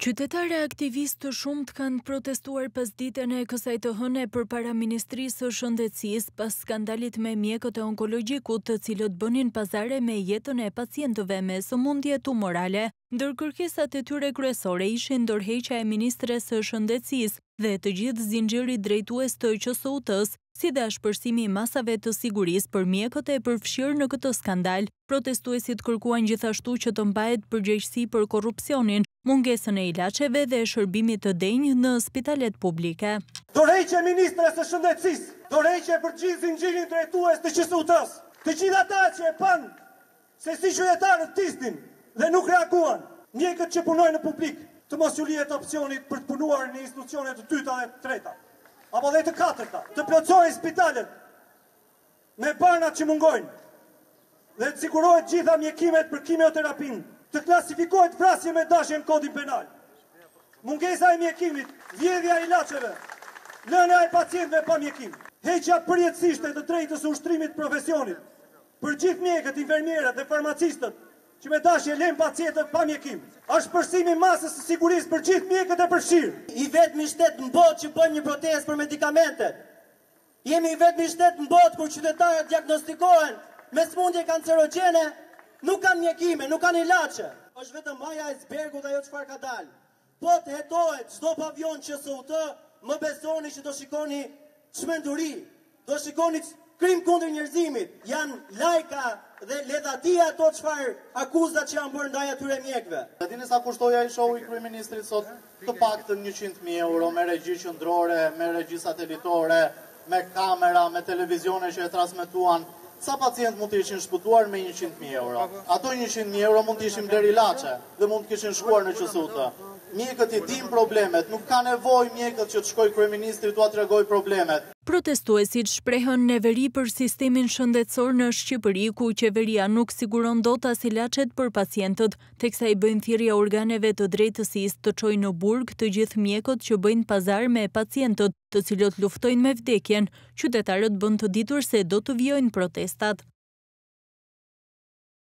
Qytetarë e aktivistë të shumtë kanë protestuar pasditen e kësaj të hëne përpara Ministrisë së Shëndetësisë pas skandalit me mjekët e onkologjikut të cilët bënin pazare me jetën e pacientëve me sëmundje tumorale. Ndër kërkesat e tyre kryesore ishin dorëheqja e ministres së Shëndetësisë dhe të gjithë zinxhirit drejtues të QSUT-së, si dhe ashpërsimi i masave të sigurisë për mjekët e përfshirë në këtë skandal. Protestuesit kërkuan gjithashtu që të mbahet përgjegjësi për korrupsionin, mungesën e ilaçeve dhe shërbimit të denjë në spitalet publike. Dorëheqje e ministres së Shëndetësisë, dorëheqje për të gjithë zinxhirin drejtues të QSUT-së. Të gjithë ata që e panë Se si qytetarët vdisnin dhe nuk reaguan, mjekët që punojnë në publik, të mos u lihet opsioni për të punuar në institucione të dyta dhe të treta, apo dhe të katërta, të plotësohen spitalet me barnat që mungojnë dhe të sigurohet gjitha mjekimet për kimioterapinë, të klasifikohet vrasje me dashje në Kodin Penal. Mungesa e mjekimit, vjedhja e ilaçeve, lënia e pacientëve pa mjekim. Heqja përjetësisht e të drejtës së ushtrimit të profesionit, Për gjithë mjekët, infermierët dhe farmacistët që me dashje lënë pacientët pa mjekim. Ashpërsimi i masës së sigurisë për gjithë mjekët e përfshirë. I vetmi shtet në botë që bëjmë një protestë për medikamente. Jemi i vetmi shtet në botë kur qytetarët diagnostikohen me sëmundje kancerogjene, nuk kanë mjekime, nuk kanë ilaçe. Është vetëm maja e ajsbergut ajo çfarë ka dalë. Po të hetohet çdo pavion në QSUT, më besoni që do shikoni çmenduri, do shikoni krim kundër njerëzimit. Janë lajka dhe ledhatime ato çfarë akuzat që janë bërë ndaj atyre mjekëve. A e dini sa kushtoi ai show i kryeministrit sot? Të paktën njëqind mijë euro me regji qendrore, me regji satelitore, me kamera, me televizione që e transmetuan, sa pacientë mund të ishin shpëtuar me njëqind mijë euro? Ato njëqind mijë euro mund të ishin blerë ilaçe dhe mund të kishin shkuar në QSUT. Mjekët i dinë problemet, nuk ka nevojë mjekët që të shkojë kryeministri t'ua tregojë problemet. Protestuesit shprehën neveri për sistemin shëndetësor në Shqipëri, ku qeveria nuk siguron dot as ilaçet për pacientët. teksa i bëjnë thirrje organeve të drejtësisë të çojnë në burg të gjithë mjekët që bëjnë pazar me pacientët, të cilët luftojnë me vdekjen. Qytetarët bënë të ditur se do të vijojnë protestat.